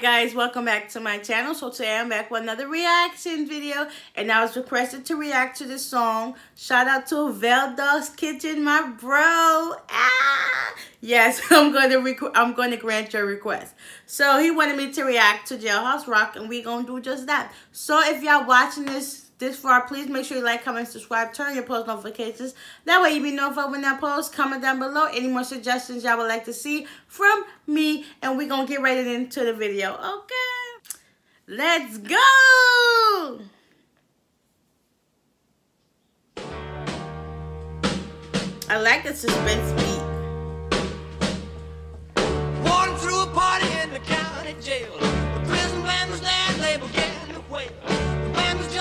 Guys, welcome back to my channel. So today I'm back with another reaction video and I was requested to react to this song. Shout out to Veldog's Kitchen, my bro. Ah! Yes, I'm going to I'm going to grant your request. So he wanted me to react to Jailhouse Rock and we going to do just that. So if y'all watching this this far, please make sure you like, comment, subscribe, turn your post notifications. That way you be notified when I post. Comment down below any more suggestions y'all would like to see from me. And we're going to get right into the video. Okay? Let's go! I like the suspense beat.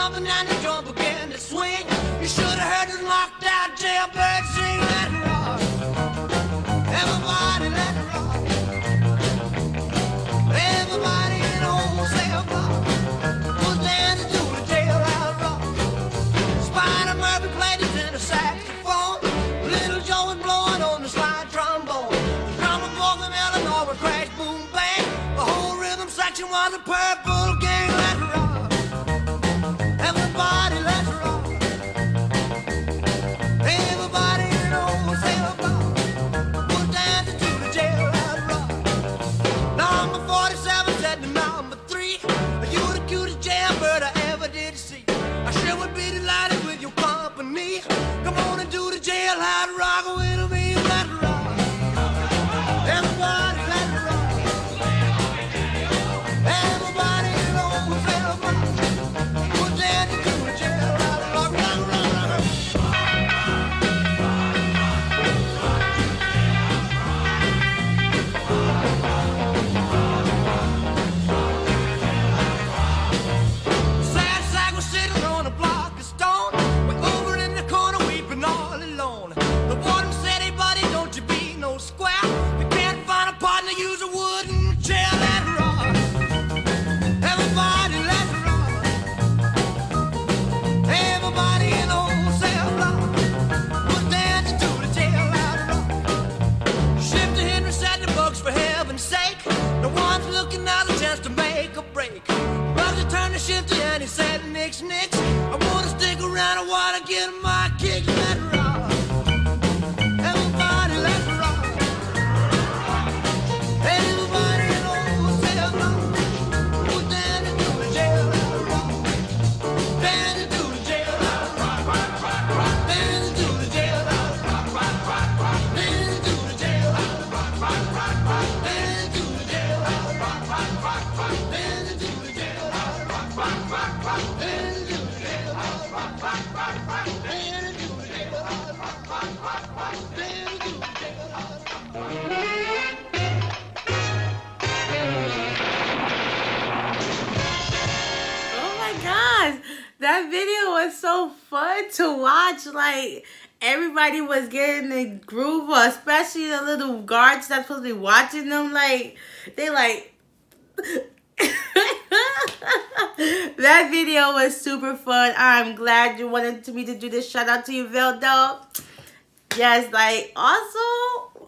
Jumping and the drum began to swing. You should have heard this knocked out jailbird sing. Let it rock. Everybody let it rock. Everybody in the whole cell block was dancing to the jailhouse rock. Spider Murphy played his in a saxophone. Little Joe was blowing on the slide trombone. The drummer boy from Illinois would crash, boom, bang. The whole rhythm section was a purple take a break. Bugs are and he said, Nix, Nix. That video was so fun to watch. Like everybody was getting the groove, especially the little guards that's supposed to be watching them. Like they like. that video was super fun. I'm glad you wanted to me to do this. Shout out to you, Veldog. Yes, like also,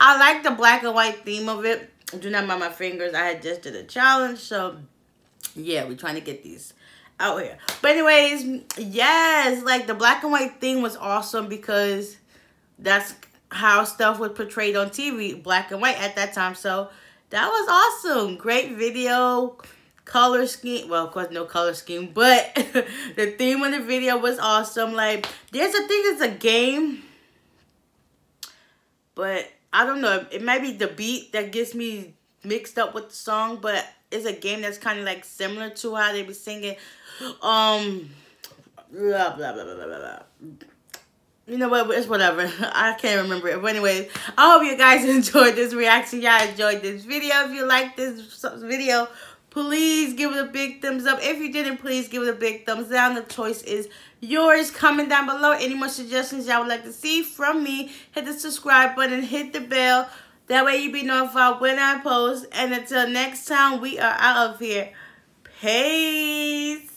I like the black and white theme of it. Do not mind my fingers. I had just did a challenge, so yeah, we're trying to get these out here. But anyways, yes, like the black and white thing was awesome because that's how stuff was portrayed on TV, black and white at that time. So that was awesome. Great video, color scheme. Well, of course, no color scheme, but the theme of the video was awesome. Like, there's a thing, it's a game, but I don't know. It might be the beat that gets me mixed up with the song, but it's a game that's kind of like similar to how they be singing. Um, blah, blah, blah, blah, blah, blah. You know what? It's whatever. I can't remember it. But anyway, I hope you guys enjoyed this reaction. Y'all enjoyed this video. If you like this video, please give it a big thumbs up. If you didn't, please give it a big thumbs down. The choice is yours. Comment down below any more suggestions y'all would like to see from me. Hit the subscribe button. Hit the bell. That way you be notified when I post. And until next time, we are out of here. Peace.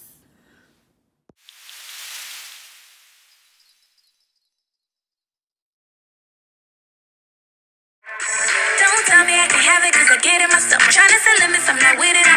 Don't tell me I can have it cause I forgetting myself. I'm trying to set limits, I'm not with it.